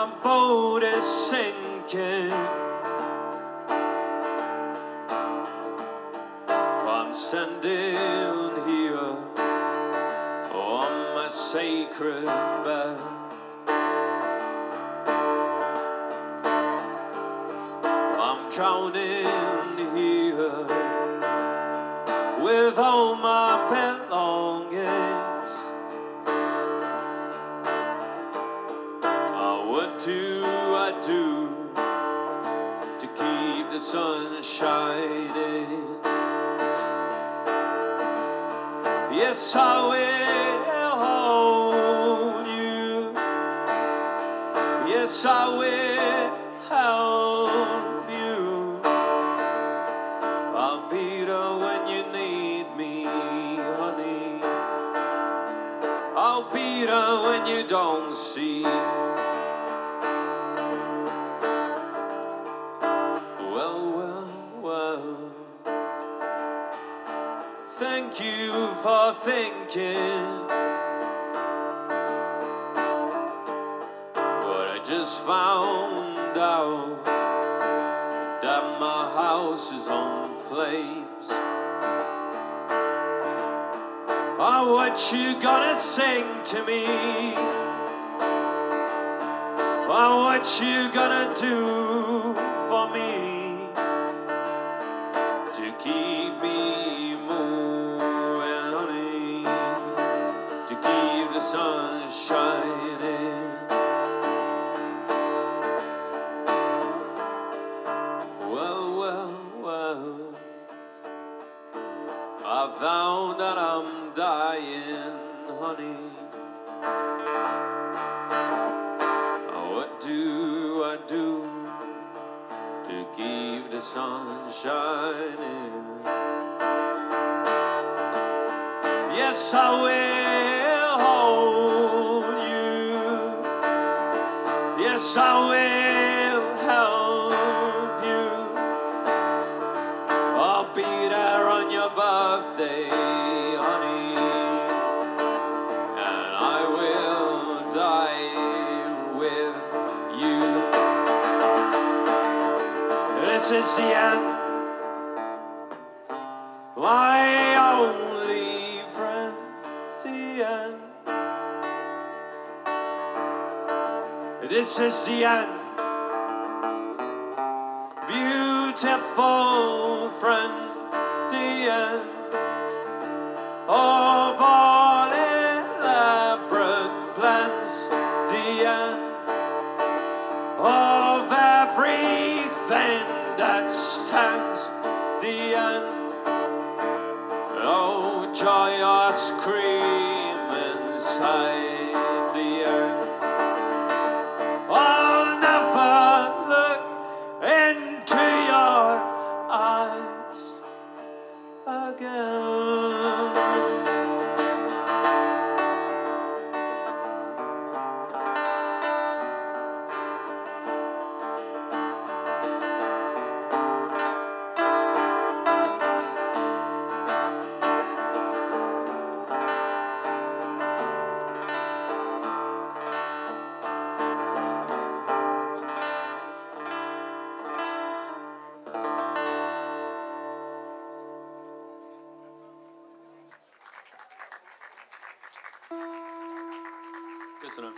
my boat is sinking. I'm standing here on my sacred bed. I'm drowning here with all my pets. What do I do to keep the sun shining? Yes, I will hold you. Yes, I will help you. I'll be there when you need me, honey. I'll be there when you don't see. Thank you for thinking. But I just found out that my house is on flames. Oh, what you gonna sing to me? Oh, what you gonna do for me to keep I that I'm dying, honey. What do I do to keep the sun shining? Yes, I will hold you. Yes, I will This is the end. My only friend, the end. This is the end. Beautiful friend, the end of joyous scream inside listening.